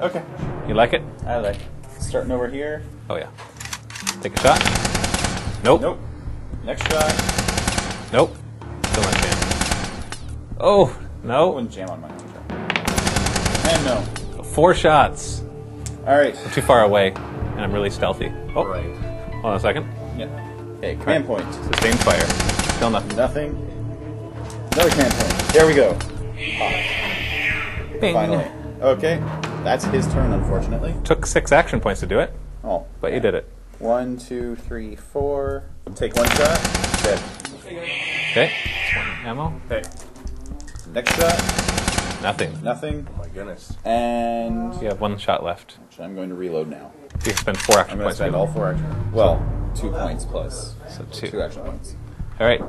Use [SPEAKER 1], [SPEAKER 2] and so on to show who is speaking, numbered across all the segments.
[SPEAKER 1] Okay.
[SPEAKER 2] You like it?
[SPEAKER 1] I like. Starting over here.
[SPEAKER 2] Oh yeah. Take a shot. Nope.
[SPEAKER 1] Nope. Next shot.
[SPEAKER 2] Nope. Still not jam. Oh
[SPEAKER 1] I
[SPEAKER 2] no.
[SPEAKER 1] wouldn't jam on my own. And no.
[SPEAKER 2] Four shots.
[SPEAKER 1] All right.
[SPEAKER 2] Too far away, and I'm really stealthy. Oh,
[SPEAKER 1] Right.
[SPEAKER 2] hold on a second.
[SPEAKER 1] Yeah. Okay. Command point.
[SPEAKER 2] Sustained fire. Still nothing.
[SPEAKER 1] Nothing. Another command point. There we go.
[SPEAKER 2] Bing.
[SPEAKER 1] Finally. Okay. That's his turn, unfortunately.
[SPEAKER 2] Took six action points to do it,
[SPEAKER 1] Oh.
[SPEAKER 2] but you did it.
[SPEAKER 1] One, two, three, four. Take one shot. Dead.
[SPEAKER 2] Okay. Ammo.
[SPEAKER 1] Okay. Next shot.
[SPEAKER 2] Nothing.
[SPEAKER 1] Nothing.
[SPEAKER 3] Oh my goodness.
[SPEAKER 1] And
[SPEAKER 2] You have one shot left.
[SPEAKER 1] Actually, I'm going to reload now.
[SPEAKER 2] You can spend four
[SPEAKER 1] I'm
[SPEAKER 2] action
[SPEAKER 1] going to
[SPEAKER 2] points.
[SPEAKER 1] spend all four action. Well, two points plus
[SPEAKER 2] So two.
[SPEAKER 1] two action points.
[SPEAKER 2] All right.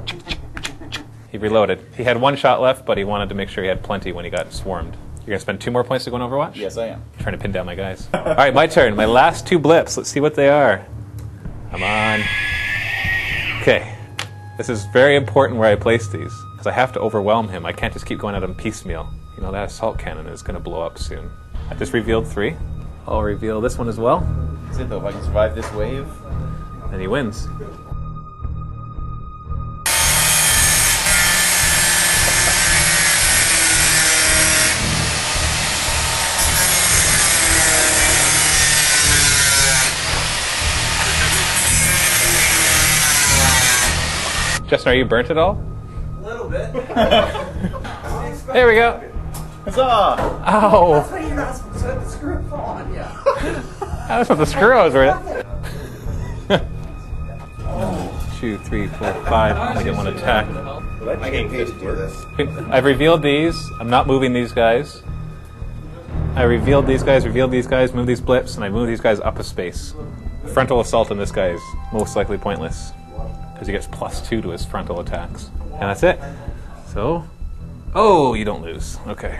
[SPEAKER 2] He reloaded. He had one shot left, but he wanted to make sure he had plenty when he got swarmed. You're gonna spend two more points to go in Overwatch.
[SPEAKER 1] Yes, I am.
[SPEAKER 2] Trying to pin down my guys. All right, my turn. My last two blips. Let's see what they are. Come on. Okay. This is very important where I place these because I have to overwhelm him. I can't just keep going at him piecemeal. You know that assault cannon is gonna blow up soon. I just revealed three. I'll reveal this one as well,
[SPEAKER 1] That's it, though. If I can survive this wave,
[SPEAKER 2] and he wins. Justin, are you burnt at all?
[SPEAKER 4] A little bit.
[SPEAKER 2] There we go.
[SPEAKER 1] huzzah!
[SPEAKER 2] Ow!
[SPEAKER 4] That's what you're not supposed to have the screw fall on you.
[SPEAKER 2] That's what the screws were. Two, three, four, five. I get one attack.
[SPEAKER 3] I get paid to do this.
[SPEAKER 2] I've revealed these. I'm not moving these guys. I revealed these guys, revealed these guys, moved these blips, and I moved these guys up a space. Frontal assault on this guy is most likely pointless because he gets plus two to his frontal attacks. And that's it. So, oh, you don't lose. Okay.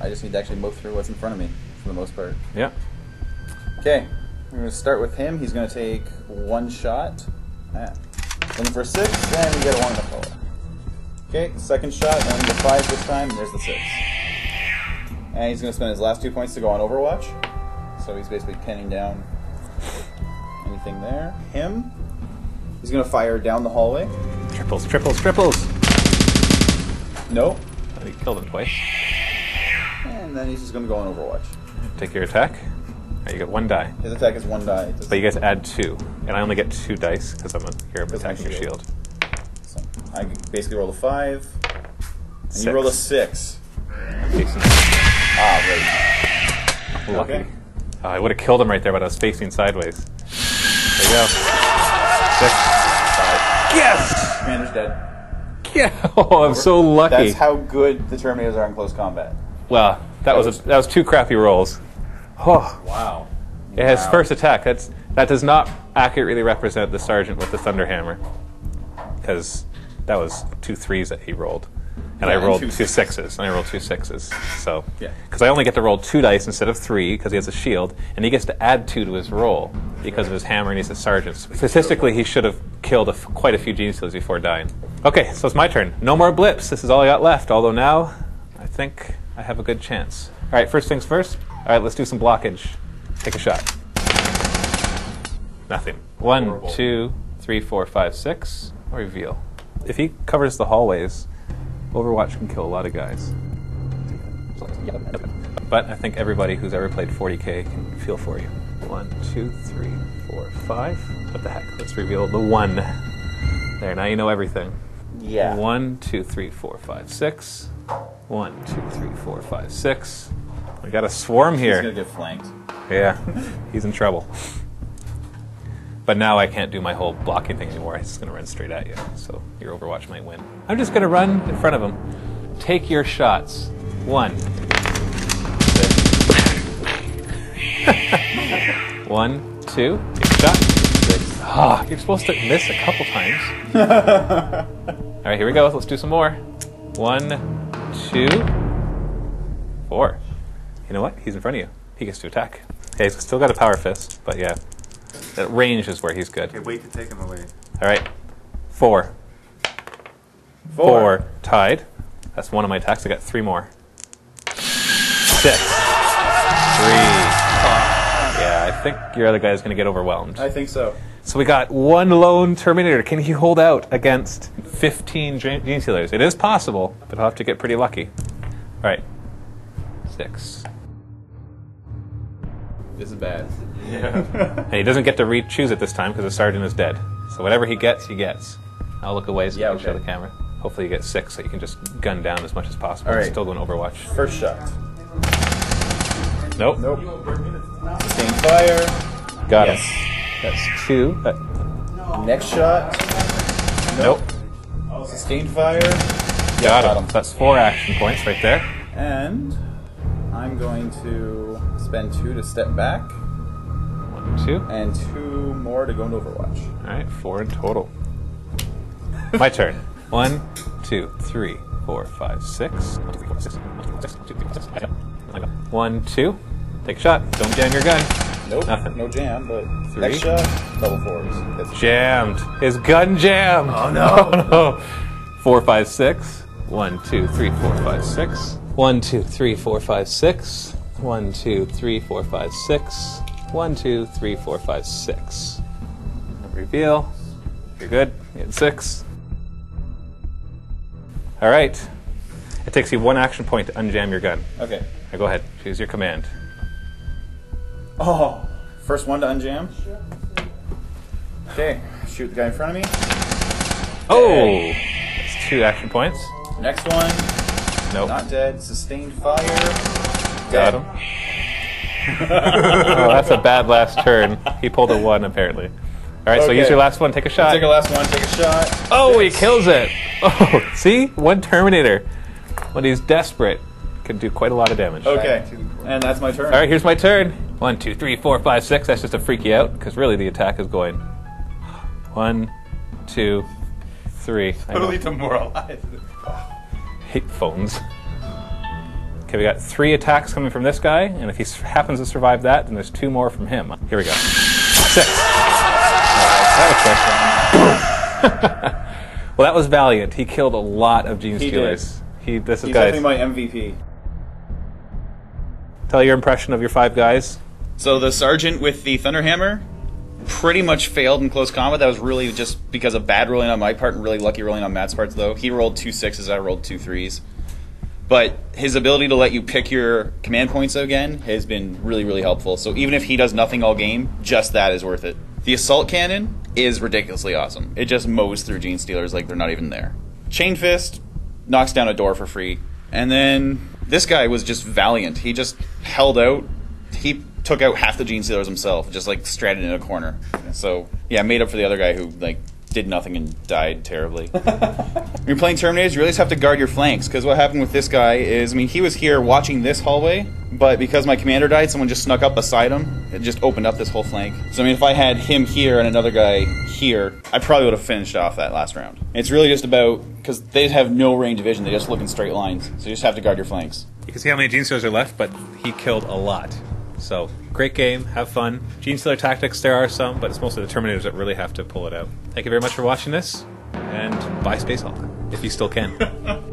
[SPEAKER 1] I just need to actually move through what's in front of me for the most part.
[SPEAKER 2] Yeah.
[SPEAKER 1] Okay, we're going to start with him. He's going to take one shot. Ah. Looking for six, and we get a one in the color. Okay, second shot, going to five this time, and there's the six. And he's going to spend his last two points to go on Overwatch. So he's basically pinning down anything there. Him, he's going to fire down the hallway.
[SPEAKER 2] Triples, triples, triples.
[SPEAKER 1] Nope.
[SPEAKER 2] He killed him twice.
[SPEAKER 1] And then he's just going to go on Overwatch.
[SPEAKER 2] Take your attack. Right, you get one die.
[SPEAKER 1] His attack is one die.
[SPEAKER 2] But you guys add two. And I only get two dice because I'm a hero attacking your
[SPEAKER 1] shield. So I basically roll a five, and
[SPEAKER 2] Six.
[SPEAKER 1] you roll a six. Ah, right.
[SPEAKER 2] lucky.
[SPEAKER 1] Okay.
[SPEAKER 2] Oh, I would have killed him right there, but I was facing sideways. There you go. Six. Yes!
[SPEAKER 1] Commander's dead.
[SPEAKER 2] Yeah! Oh, I'm so lucky.
[SPEAKER 1] That's how good the Terminators are in close combat.
[SPEAKER 2] well, that was a, that was two crappy rolls. Oh,
[SPEAKER 1] Wow.
[SPEAKER 2] yeah, his
[SPEAKER 1] Wow.
[SPEAKER 2] first attack. That's that does not accurately represent the sergeant with the thunderhammer, because that was two threes that he rolled, and I
[SPEAKER 1] Yeah, and
[SPEAKER 2] rolled
[SPEAKER 1] two
[SPEAKER 2] two sixes, and I rolled two sixes. So,
[SPEAKER 1] Yeah.
[SPEAKER 2] because I only get to roll two dice instead of three because he has a shield, and he gets to add two to his roll because of his hammer and he's a sergeant. Statistically, he should have killed a f- quite a few genestealers before dying. Okay, so it's my turn. No more blips. This is all I got left. Although now, I think I have a good chance. All right, first things first. All right, let's do some blockage. Take a shot. Nothing. One,
[SPEAKER 3] Horrible.
[SPEAKER 2] two, three, four, five, six. Reveal. If he covers the hallways, Overwatch can kill a lot of guys. But I think everybody who's ever played 40k can feel for you. One, two, three, four, five. What the heck? Let's reveal the one. There, now you know everything.
[SPEAKER 1] Yeah.
[SPEAKER 2] One, two, three, four, five, six. One, two, three, four, five, six. We got a swarm here.
[SPEAKER 1] He's
[SPEAKER 2] here.
[SPEAKER 1] gonna get flanked.
[SPEAKER 2] Yeah, he's in trouble. But now I can't do my whole blocking thing anymore. I'm just going to run straight at you. So your Overwatch might win. I'm just going to run in front of him. Take your shots. One. One, two. Take a shot. Six. Ah, you're supposed to miss a couple times. All right, here we go. Let's do some more. One, two, four. You know what? He's in front of you. He gets to attack. Okay, he's still got a power fist, but yeah. That range is where he's good.
[SPEAKER 3] Okay, wait to take him away.
[SPEAKER 2] All right. Four.
[SPEAKER 4] Four.
[SPEAKER 2] Four. Tied. That's one of my attacks. I got three more. Six. Three. Yeah, I think your other guy is going to get overwhelmed.
[SPEAKER 4] I think so.
[SPEAKER 2] So we got one lone Terminator. Can he hold out against 15 Genestealers? It is possible, but I'll have to get pretty lucky. All right. Six.
[SPEAKER 4] This is bad. Yeah.
[SPEAKER 2] And he doesn't get to re-choose it this time because the sergeant is dead. So whatever he gets, he gets. I'll look away so
[SPEAKER 4] Yeah,
[SPEAKER 2] you can show the camera. Hopefully you get six so you can just gun down as much as possible.
[SPEAKER 4] All
[SPEAKER 2] and. Still doing Overwatch.
[SPEAKER 4] First shot.
[SPEAKER 2] Nope.
[SPEAKER 4] Nope. Sustained fire.
[SPEAKER 2] Got
[SPEAKER 4] Yes.
[SPEAKER 2] him. That's two. Uh,
[SPEAKER 4] Next shot.
[SPEAKER 2] nope.
[SPEAKER 4] Sustained fire.
[SPEAKER 2] Got
[SPEAKER 4] got
[SPEAKER 2] him.
[SPEAKER 4] him.
[SPEAKER 2] So that's four action points right there.
[SPEAKER 4] And I'm going to spend two to step back,
[SPEAKER 2] One, two.
[SPEAKER 4] and two more to go into Overwatch.
[SPEAKER 2] All right, four in total. My turn. One, two, three, four, five, six. One, two. Take a shot. Don't jam your gun.
[SPEAKER 4] Nope.
[SPEAKER 2] Nothing.
[SPEAKER 4] No jam, but
[SPEAKER 2] Three.
[SPEAKER 4] next shot, double fours. That's
[SPEAKER 2] Jammed. His gun jammed. Oh no. Oh, no. Four, five, six. One, two, three, four, five, six. One, two, three, four, five, six. One, two, three, four, five, six. One, two, three, four, five, six. Reveal. You're good. You had six. All right. It takes you one action point to unjam your gun.
[SPEAKER 4] Okay.
[SPEAKER 2] Now go ahead. Choose your command.
[SPEAKER 4] Oh, first one to unjam. Okay, shoot the guy in front of me.
[SPEAKER 2] Oh! That's two action points.
[SPEAKER 4] Next one,
[SPEAKER 2] Nope.
[SPEAKER 4] not dead. Sustained fire.
[SPEAKER 2] Got him. oh, that's a bad last turn. He pulled a one, apparently. All right, so use your last one. Take a shot.
[SPEAKER 4] Take a last one. Take a shot.
[SPEAKER 2] oh, he kills it. Oh, see? One Terminator. When he's desperate, can do quite a lot of damage.
[SPEAKER 4] Okay, and that's my turn.
[SPEAKER 2] All right, here's my turn. One, two, three, four, five, six. That's just to freak you out, because really the attack is going. One, two, three.
[SPEAKER 5] Totally demoralized.
[SPEAKER 2] hate phones. Okay, we got three attacks coming from this guy, and if he happens to survive that, then there's two more from him. Here we go. Six. That was well, that was valiant. He killed a lot of Gene
[SPEAKER 4] He
[SPEAKER 2] Stealers. He, this is
[SPEAKER 4] He's
[SPEAKER 2] guys.
[SPEAKER 4] definitely my MVP.
[SPEAKER 2] Tell your impression of your five guys.
[SPEAKER 1] So the sergeant with the thunderhammer pretty much failed in close combat. That was really just because of bad rolling on my part and really lucky rolling on Matt's parts. Though he rolled two sixes, I rolled two threes. But his ability to let you pick your command points again has been really, really helpful. So even if he does nothing all game, just that is worth it. The assault cannon is ridiculously awesome. It just mows through Genestealers like they're not even there. Chain fist knocks down a door for free. And then this guy was just valiant. He just held out. He took out half the Genestealers himself, just like stranded in a corner. So yeah, made up for the other guy who like did nothing and died terribly. when you're playing Terminators, you really just have to guard your flanks because what happened with this guy is, I mean, he was here watching this hallway, but because my commander died, someone just snuck up beside him. and just opened up this whole flank. So I mean, if I had him here and another guy here, I probably would have finished off that last round. It's really just about because they have no range vision; they just look in straight lines. So you just have to guard your flanks.
[SPEAKER 2] You can see how many Genestealers are left, but he killed a lot. So, great game, have fun. Genestealer tactics, there are some, but it's mostly the Terminators that really have to pull it out. Thank you very much for watching this, and buy Space Hulk, if you still can.